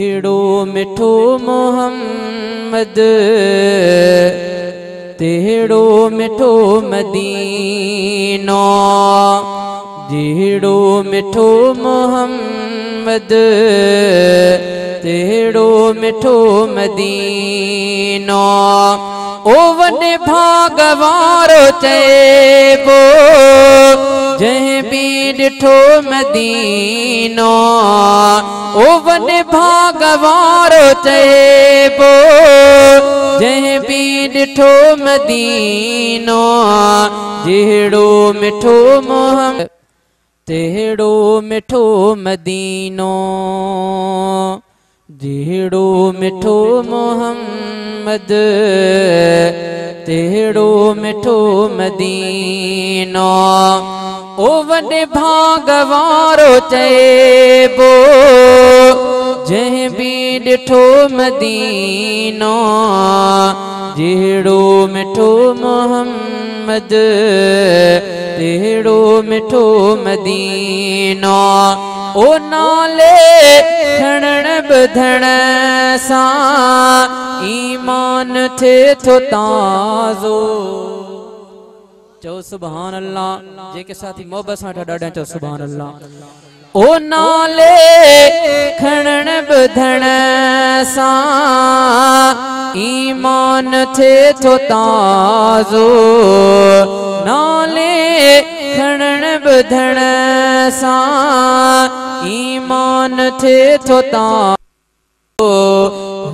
अहिड़ो मिठो मोहम्मद। तहिड़ो मिठो मदीनो। जहिड़ो मिठो मोहम्मद تهڙو مٺو مدينو. او وڏي ڀاڳ وارو چئبو جنهن به ڏٺو مدينو. او وڏي ڀاڳ وارو چئبو جنهن به ڏٺو مدينو. جهڙو مٺو موهم تهڙو مٺو مدينو مٺو محمد مٺو مدينو. او وڏي ڀاڳ وارو چئبو ڏٺو مدينو. جهڙو مٺو محمد مٺو مدينو. او نالي کڻڻ ٻڌڻ سان ايمان ٿئي ٿو تازو. چئو سڀان الله جيڪي ساٿي محبت سان ڏاڍا چئو سڀان الله او نالي کڻڻ ٻڌڻ سان ايمان ٿئي ٿو تازو. نالي کڻڻ ٻڌڻ سان ايمان ٿئي ٿو تازو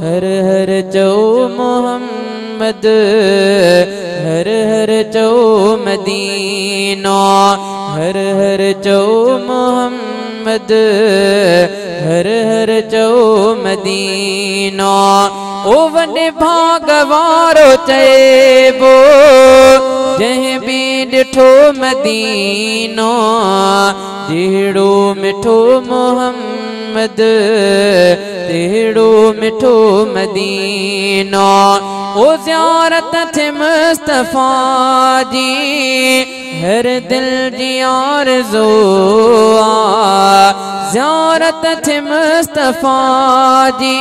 هر هر چئو محمد هر هر چئو مدينو هر هر چئو محمد هر هر چئو مدينو. او وڏي ڀاڳ وارو چئبو جنهن به ڏٺو مدينو جهڙو مٺو محمد तहिड़ो मिठो मदीनो। ओ ज़ियारत थे मुस्तफ़ा जी हर दिल जी आरज़ू आ। ज़ियारत थे मुस्तफ़ा जी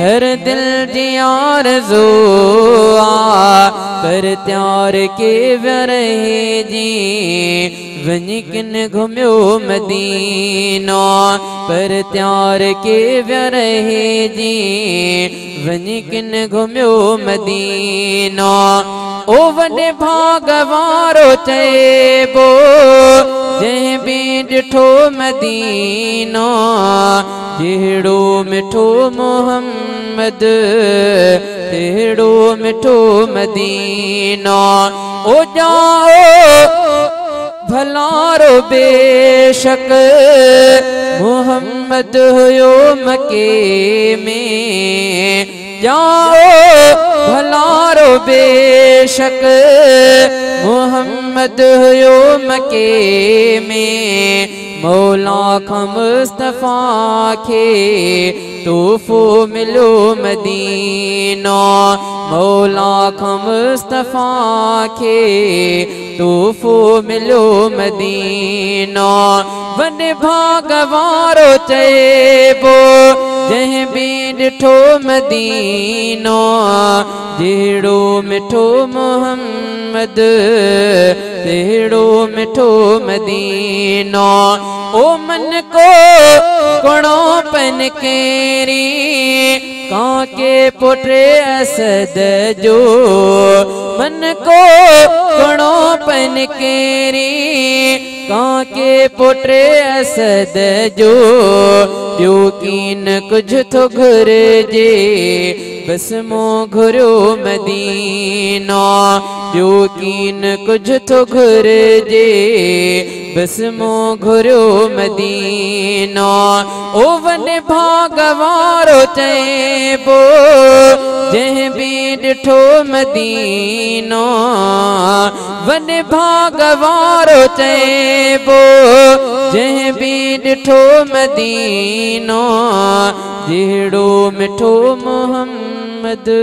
हर दिल जी आरज़ू आ। पर त्यार के वरहे जी वञी किन घुमियो मदीनो पर त्यार के वरहे जी वञी किन घुमियो मदीनो चइबो ॾिठो मदीनो जहिड़ो मिठो मोहम्मद मिठो मदीनो। जाओ भलारो बेशक मोहम्मद हुयो मके में। जाओ भलारो बेशक मोहम्मद هيو مڪي ۾ مولا کان مصطفيٰ کي تحفو ملو مدينو مولا کان مصطفيٰ کي تحفو ملو مدينو وڏي ڀاڳ وارو چئبو جنهن ॾिठो मदीनो जहिड़ो मिठो मोहम्मद तहिड़ो मिठो मदीनो। ओ मन को कोणो पन केरी काके पुटे असद जो। मन को कोणो पन केरी ڪاڪي پٽي اسد جو ٻيو ڪين ڪجهه ٿو گهرجي. بس مون گهريو مدينو ٻيو ڪين ڪجهه ٿو گهرجي. بس مون گهريو مدينو او وڏي ڀاڳ وارو چئبو جنهن به ڏٺو مدينو وڏي ڀاڳ وارو چئبو جنهن به ڏٺو مدينو جهڙو مٺو مدينو